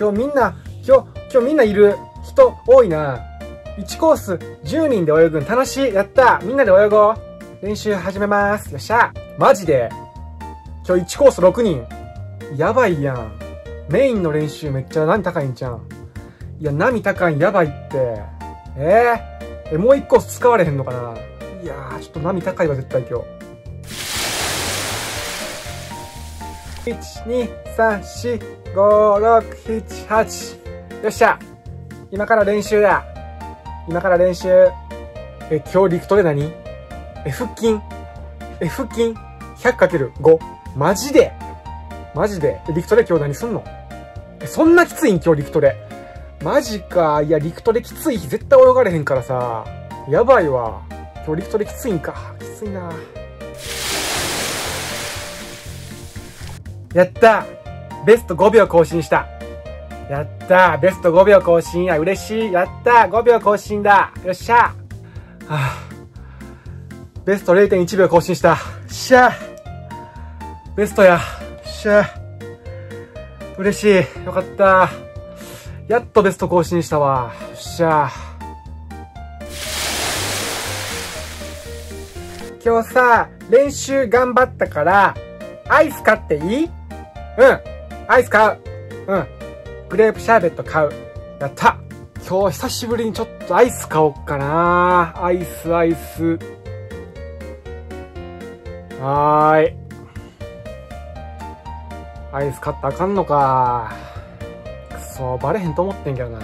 今日みんな、今日、今日みんないる人多いな。1コース10人で泳ぐん楽しい。やったみんなで泳ごう。練習始めます。よっしゃ。マジで今日1コース6人。やばいやん。メインの練習めっちゃ波高いんじゃん。いや、波高いんやばいって。えー、え、もう1コース使われへんのかないやー、ちょっと波高いわ、絶対今日。1、2、3、4、5、6、7、8。よっしゃ今から練習だ今から練習。え、今日陸トレ何？え、腹筋え、腹筋 100×5。マジで？マジで？え陸トレ今日何すんの？え、そんなきついん？今日陸トレ。マジか。いや、陸トレきつい日絶対泳がれへんからさ。やばいわ。今日陸トレきついんか。きついな。やったベスト5秒更新した。やったベスト5秒更新や。嬉しい。やった5秒更新だ。よっしゃはあ、ベスト0.1秒更新した。しゃベストや。しゃ嬉しい。よかった。やっとベスト更新したわ。よっしゃ今日さ、練習頑張ったから、アイス買っていい？うん。アイス買う。うん。グレープシャーベット買う。やった今日久しぶりにちょっとアイス買おっかなアイス、アイス。はーい。アイス買ったらあかんのか。くそ、バレへんと思ってんけどな。